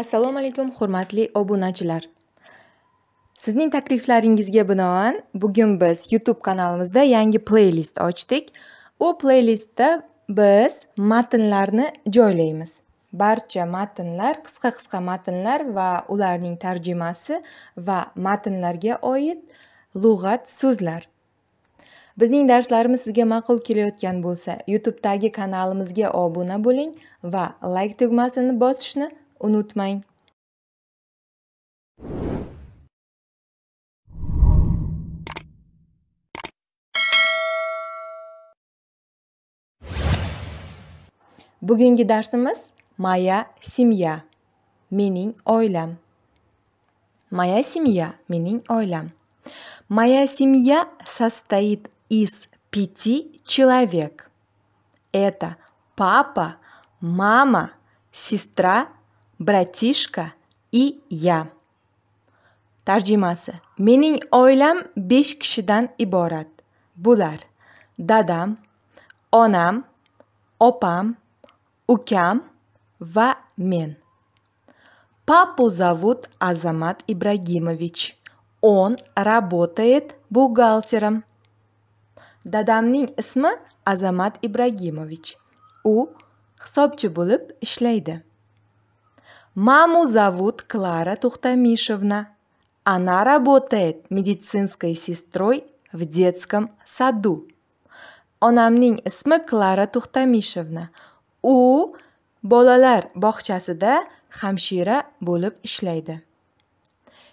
assalomu alaykum hurmatli obunachilar. Sizning takliflaringizga binoan bugun biz youtube kanalimizda yangi playlist ochdik. U playlistda biz matnlarni joylaymiz. Barcha matnlar qisqa qisqa matnlar va ularning tarjimasi va matnlarga oid lug'at so'zlar. Bizning darslarimiz sizga ma'qul kelayotgan bo'lsa youtubedagi kanalimizga obuna bo'ling va like tugmasini bosishni unutmang bugungi darsimiz моя семья mening oilam. Моя семья mening oilam. Моя семья состоит из пяти человек. Это папа мама сестра братишка и я. Tarjimasi. Mening oilam besh kishidan iborat. Bular dadam onam opam ukam va men. Папу зовут азамат ибрагимович он работает бухгалтером. Dadamning ismi azamat ibragimovich. U hisobchi bo'lib ishlaydi. Маму зовут Клара Тухтамишевна. Она работает медицинской сестрой в детском саду. Onamning ismi Klara Тухтамишевна. U bolalar bog'chasida hamshira bo'lib ishlaydi.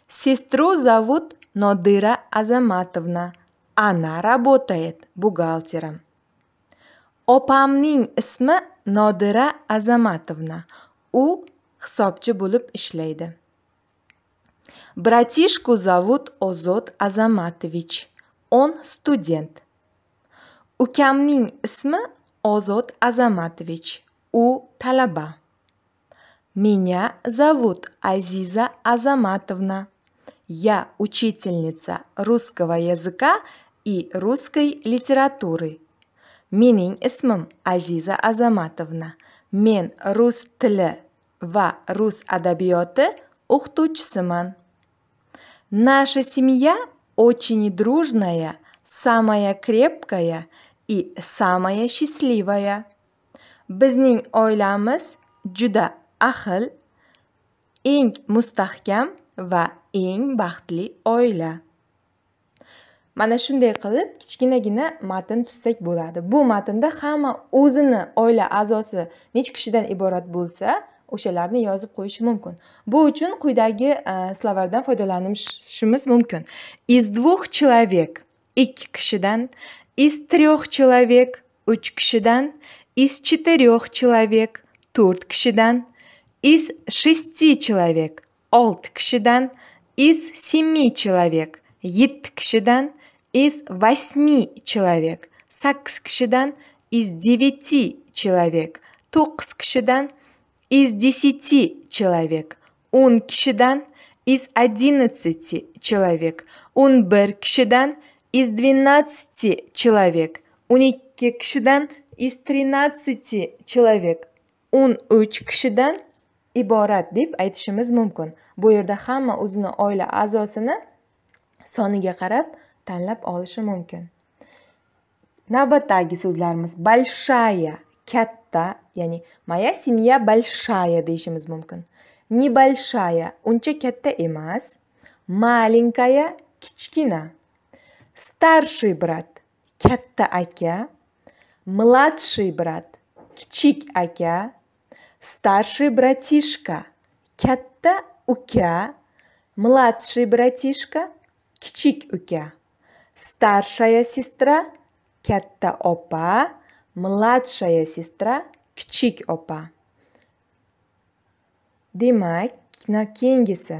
Сестру зовут Нодыра Азаматовна. Она работает бухгалтером. Opamning ismi Nodira Azamatovna. U hisobchi bo'lib ishlaydi братишку зовут ozod azamatович он student ukamning ismi ozod azamatович u talaba меня зовут азиза азаматовна я учительница русского языка и русской литературы mening ismim aziza azamatовна men rus tili va rus adabiyoti o'qituvchisiman. Наша семья очень дружная самая крепкая и самая счастливая. Bizning oilamiz juda ahil eng mustahkam va eng baxtli oila. Mana shunday qilib kichkinagina matn tuzsak bo'ladi. Bu matnda hamma o'zini oila a'zosi necha kishidan iborat bo'lsa o'shalarni yozib qo'yish mumkin. Bu uchun quyidagi e, slovardan foydalanishimiz mumkin. Из двух человек ikki kishidan из трех человек uch kishidan из четырех человек to'rt kishidan из шести человек olti kishidan из семи человек yetti kishidan из восьми человек sakkiz kishidan из девяти человек to'qqiz kishidan из десяти человек. O'n kishidan из одиннадцати человек. O'n bir kishidan из двенадцати человек. O'n ikki kishidan из тринадцати человек. O'n uch kishidan iborat deb aytishimiz mumkin bu yerda hamma o'zini oila a'zosini soniga qarab tanlab olishi mumkin navbatdagi so'zlarimiz большая katta ya'ni моя семья большая deyishimiz mumkin небольшая uncha katta emas маленькая kichkina старший брат katta aka младший брат kichik aka старший братишка katta uka младший братишка kichik uka старшая сестра katta opa младшая сестра kichik opa demak keyingisi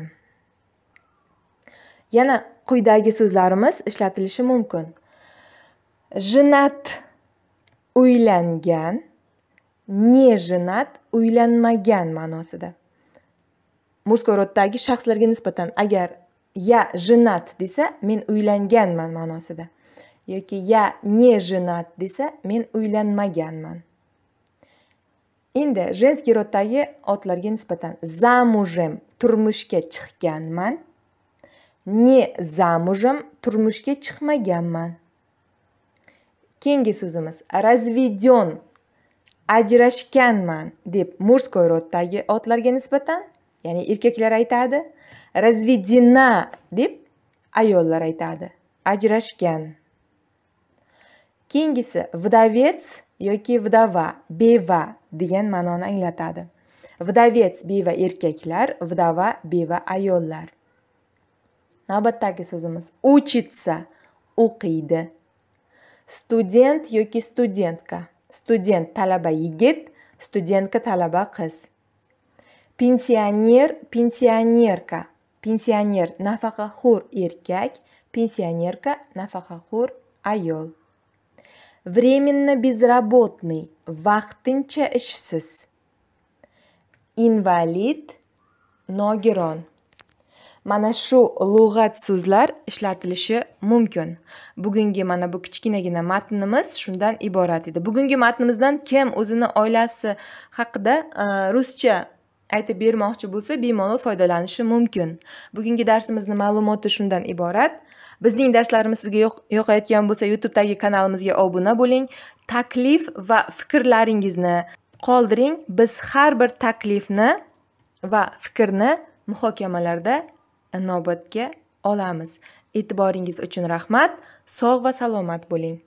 yana quyidagi so'zlarimiz ishlatilishi mumkin женат uylangan не женат uylanmagan ma'nosida мужской roddagi shaxslarga nisbatan agar я женат desa men uylanganman ma'nosida yoki ya не женат desa men uylanmaganman. Endi женский roddagi otlarga nisbatan замужем turmushga chiqqanman не замужем turmushga chiqmaganman. Keyingi so'zimiz разведен ajrashganman deb мужской roddagi otlarga nisbatan ya'ni erkaklar aytadi. Разведена deb ayollar aytadi. Ajrashgan. Keyingisi vdovets yoki vdova beva degan ma'noni anglatadi. Vdovets beva erkaklar vdova beva ayollar. Navbatdagi so'zimiz учится o'qiydi. Student yoki studentka student talaba yigit studentka talaba qiz. Pensioner pensionerka. Pensioner nafaqaxo'r erkak pensionerka nafaqaxo'r ayol. Временно безработный vaqtincha ishsiz invalid nogiron mana shu lug'at so'zlar ishlatilishi mumkin bugungi mana bu kichkinagina matnimiz shundan iborat edi bugungi matnimizdan kim o'zini oilasi haqida e, ruscha aytib bermoqchi bo'lsa bemalol foydalanishi mumkin. Bugungi darsimizni ma'lumoti shundan iborat. Bizning darslarimiz sizga yoqayotgan bo'lsa youtubedagi kanalimizga obuna bo'ling. Taklif va fikrlaringizni qoldiring. Biz har bir taklifni va fikrni muhokamalarda inobatga olamiz. E'tiboringiz uchun rahmat. Sog' va salomat bo'ling.